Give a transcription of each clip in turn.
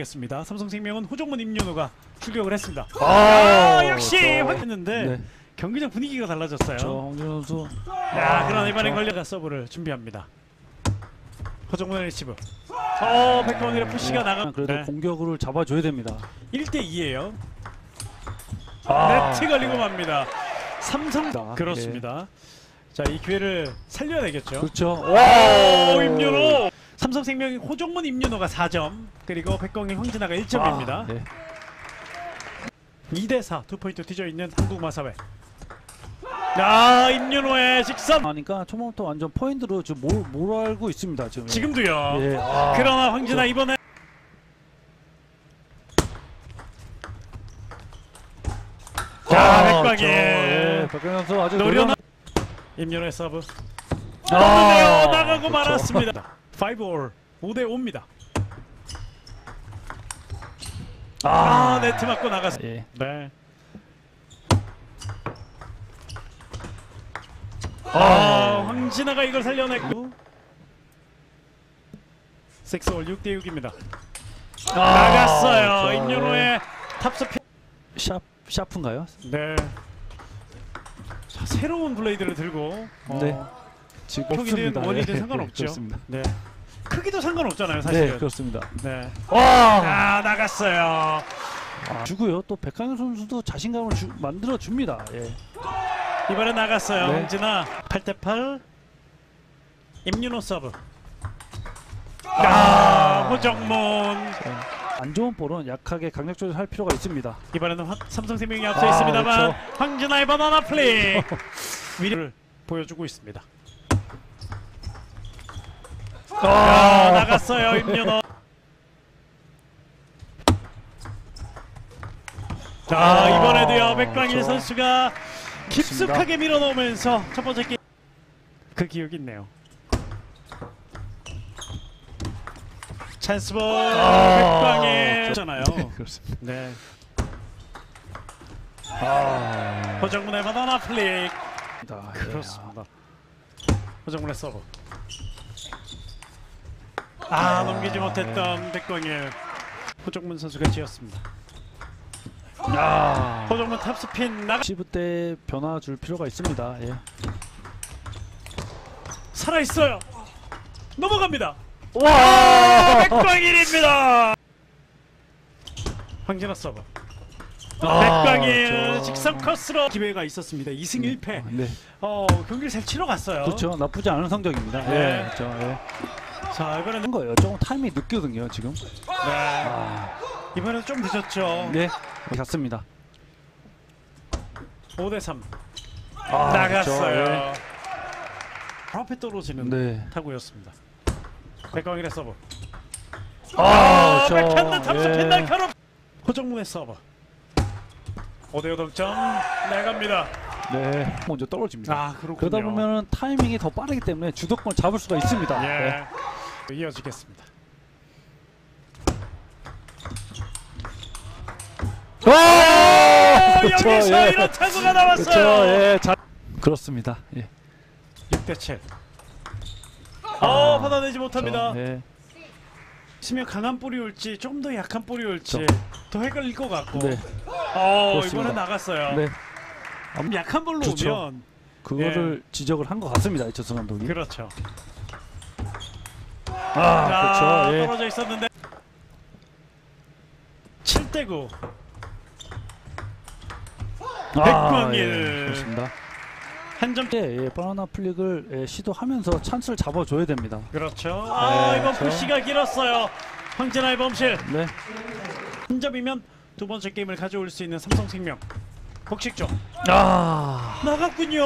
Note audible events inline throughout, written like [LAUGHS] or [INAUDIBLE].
되겠습니다. 삼성생명은 호정문 임윤호가 출격을 했습니다. 아, 아, 역시 저- 확했는데 네. 경기장 분위기가 달라졌어요. 저 홍준 선수 야, 아, 그러나 이번엔 저- 걸려가 서브를 준비합니다. 허정문의 리시브. 어, 백광일의 푸시가 나가. 그래도 네. 공격을 잡아줘야 됩니다. 1대 2예요. 아, 네트 걸리고 맙니다. 삼성 아, 그렇습니다. 자, 이 기회를 살려야 되겠죠. 그렇죠. 오, 임윤호. 삼성생명이 호정문 임윤호가 4점, 그리고 백광일 황진아가 1점입니다. 아, 네. 2대 4, two point 뒤져 있는 한국 마사회. 아, 임윤호의 직선. 하니까 초반부터 완전 포인트로 지금 몰, 몰고 있습니다. 지금. 지금도요. 예. 아, 그러나 황진아 이번에 자, 아, 백광일. 저, 예, 백광일 선수 아주 노련한 노련한 임윤호의 서브. 아, 아, 나가고 그렇죠. 말았습니다. [LAUGHS] 5 all 5대 5입니다. 아, 네트 맞고 나갔어. 예. 네. 아, 아, 황진아가 이걸 살려냈고 6 all 6대 6입니다. 아, 나갔어요. 저, 임윤호의 탑스피. 샵 샤프인가요? 네. 자, 새로운 블레이드를 들고 어, 네. 지금 없습니다. 원이든 예, 상관없죠. 그렇습니다. 네. 크기도 상관없잖아요, 네, 사실은. 그렇습니다. 네. 와! 아, 나갔어요. 아, 주고요. 또 백강현 선수도 자신감을 주, 만들어 줍니다. 예. 이번에 나갔어요. 네. 황진아 8대 8. 임윤호 서브. 아, 호정문. 안 좋은 볼은 약하게 강력 조절할 필요가 있습니다. 이번에는 화, 삼성생명이 앞서 아, 있습니다만 그렇죠. 황진아의 바나나 플레이 [LAUGHS] 위를 보여주고 있습니다. 아, 나갔어요 임윤호. 자 이번에도요 아, 백광일 그렇죠. 선수가 깊숙하게 밀어넣으면서 첫 번째 게임 그 기억이 있네요. 찬스볼 백광일 잖아요. 네, [LAUGHS] 그렇습니다. 네. 아, 허정문의 banana flick 아, 그렇습니다. 허정문의 서브. 아 넘기지 못했던 백광일 허정문 선수가 지었습니다. 야. 허정문 탑스핀 나가 시브 때 변화 줄 필요가 있습니다. 예. 살아 있어요. 넘어갑니다. 와! 백광일입니다. 황진아 서브. 아, 백광일 저- 직선 코스로 기회가 있었습니다. 2승 1패. 네. 어 경기를 잘 치러 갔어요. 그렇죠. 나쁘지 않은 성적입니다. 네. 예. 그렇죠. 예. 자 이번에는 한 거예요. 조금 타이밍이 늦거든요, 지금. 네. 아, 이번에는 좀 늦었죠. 네. 갔습니다. 5대 3. 아, 나갔어요. 그렇죠. 바로 앞에 떨어지는 네. 타구였습니다. 백광일의 서브. 아, 저- 백핸드 탑스핀 예. 날카롭. 호정문의 서브. 5대5 동점 나갑니다. 네. 먼저 떨어집니다. 아 그렇군요. 그러다 보면은 타이밍이 더 빠르기 때문에 주도권을 잡을 수가 있습니다. 네. 예. 이어지겠습니다. 와! 오, 여기서 이런 타구가 나왔어요. 그렇죠. 예. 잘 그렇습니다. 예. 6대 7. 어 받아내지 못합니다. 저, 예. 치면 강한 볼이 올지 좀더 약한 볼이 올지 그렇죠. 더 헷갈릴 것 같고. 네. 어. 이번에 나갔어요. 네. 약한 볼로 그렇죠. 오면 그거를 지적을 한 것 같습니다. 이철성 감독이. 예. 그렇죠. 아, 자, 그렇죠. 예. 떨어져 있었는데 7대 9. 아, 백광일. 예, 그렇습니다. 한 점. 예, 예, banana flick을 예, 시도하면서 찬스를 잡아줘야 됩니다. 그렇죠. 아 네, 이번 그렇죠. 푸시가 길었어요. 황진아의 범실. 네. 한 점이면 두 번째 게임을 가져올 수 있는 삼성생명. 복식점 아, 나갔군요.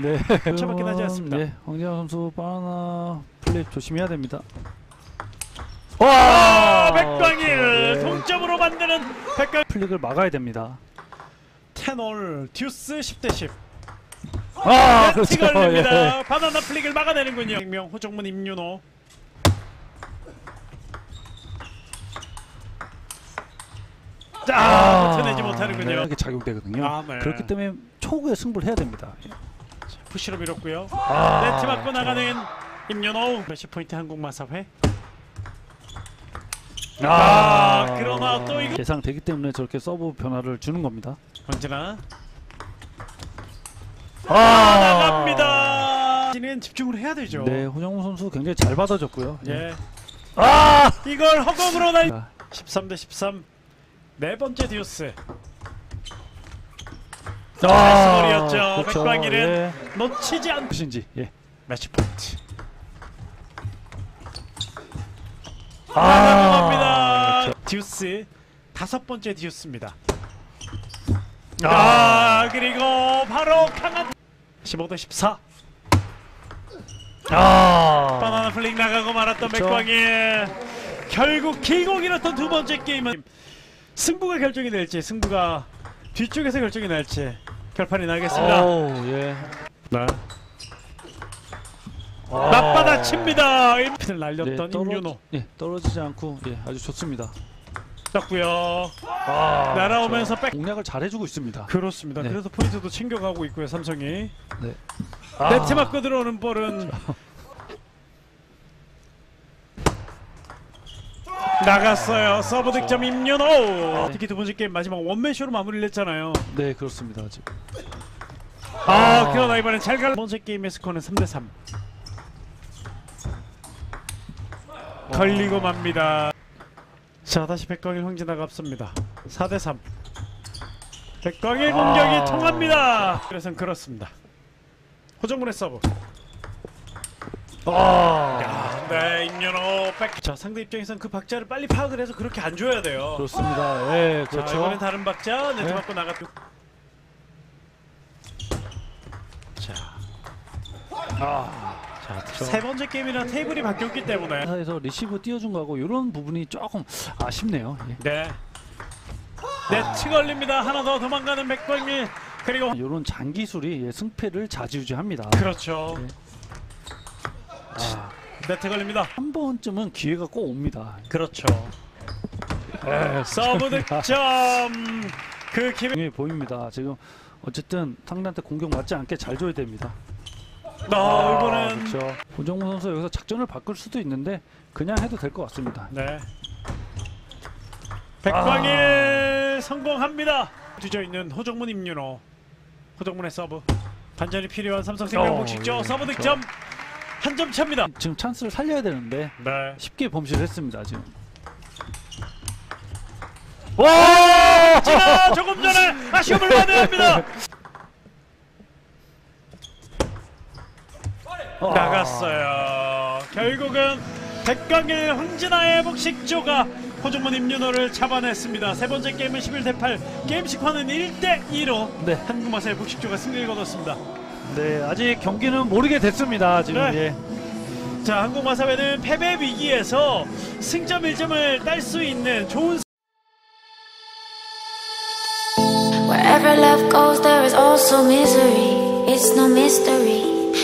네. 차밖에 나지 않습니다. 네, 황재현 선수 banana flick 조심해야 됩니다. 아, 백광일 네. 동점으로 만드는 백광. flick을 막아야 됩니다. ten all 듀스 10대 10. 아, 네트 그렇죠. 걸립니다. 예. banana flick을 막아내는군요. 명 호정문 임윤호. 아, 버텨내지 못하는군요. 네, 이렇게 작용되거든요. 아, 네. 그렇기 때문에 초구에 승부를 해야 됩니다. 푸시로 밀었고요. 아, 네트 맞고 나가는 임윤호. 매치 포인트 한국 마사회. 아, 그러나 또 이거 예상되기 때문에 저렇게 서브 변화를 주는 겁니다. 황진아 아, 나갑니다. 는 집중을 해야 되죠. 네, 호정우 선수 굉장히 잘 받아줬고요. 예. 아! 이걸 허공으로 날 아, 13 대 13. 네 번째 듀스. 아, 나이스볼이었죠. 그렇죠. 백광일은 예. 놓치지 않. 무엇인지. 예. 매치 포인트. 아. 그렇죠. 듀스 다섯 번째 듀스입니다. 아, 아 그리고 바로 강한 15대 14. 아, 바나나 flick 나가고 말았던. 백광일 결국 길고 길었던 두 번째 게임은 승부가 결정이 될지 승부가 뒤쪽에서 결정이 날지 결판이 나겠습니다. 오, 예. 네. 아. 맞받아 칩니다. 핀을 네, 날렸던 떨어- 임윤호 예, 떨어지지 않고 예, 아주 좋습니다. 떴고요. 아, 날아오면서 백. 공략을 잘해주고 있습니다. 그렇습니다. 네. 그래서 포인트도 챙겨가고 있고요. 삼성이 네. 네트 맞고 들어오는 볼은 [LAUGHS] 나갔어요. 서브 득점 임윤호. 특히 두 번째 게임 마지막 원맨쇼로 마무리를 했잖아요. 네, 그렇습니다. 지금. 아, 그러나 이번엔 잘 갈. 두 번째 게임의 스코어는 3대 3. 걸리고 맙니다. 자, 다시 백광일 황진하가 앞섭니다. 4대 3. 백광일 공격이 아. 통합니다. 그래서 그렇습니다. 호정문의 서브. 아, 네, 임윤호 백. 자, 상대 입장에선 그 박자를 빨리 파악을 해서 그렇게 안 줘야 돼요. 그렇습니다. 예, 자, 이번엔 그렇죠. 다른 박자 네트 네. 맞고 나갔고. 자, 아, 자, 세 번째 게임이랑 테이블이 바뀌었기 때문에. 회사에서 리시브 띄워준 거하고 이런 부분이 조금 아쉽네요. 예. 네. 네트 걸립니다. 하나 더 도망가는 백광일. 그리고 이런 잔기술이 예, 승패를 좌지우지합니다. 그렇죠. 네. 아, 네트 걸립니다. 한 번쯤은 기회가 꼭 옵니다. 그렇죠. 예, 서브 득점. 그 기회. 보입니다. 지금 어쨌든 상대한테 공격 맞지 않게 잘 줘야 됩니다. 어, 이번엔 그렇죠. 호정문 선수 여기서 작전을 바꿀 수도 있는데 그냥 해도 될 것 같습니다. 네. 백광일 성공합니다. 뒤져 있는 호정문 임윤호. 호정문의 서브. 반전이 필요한 삼성생명 어, 복식조 예, 서브 그렇죠. 득점 한 점 차입니다. 지금 찬스를 살려야 되는데 네. 쉽게 범실했습니다. 지금. 와! 진하 조금 전에 아쉬움을 [LAUGHS] 만회합니다. 나갔어요. 결국은 백광일 황진하의 복식조가 호정문 임윤호를 잡아냈습니다. 세 번째 게임은 11대 8. 게임 스코어는 1대 2로 네. 한국마사의 복식조가 승리를 거뒀습니다. 네, 아직 경기는 모르게 됐습니다. 지금 네. 예. 자, 한국마사회는 패배 위기에서 승점 1점을 딸 수 있는 좋은 Wherever love goes, there is also misery. It's no mystery.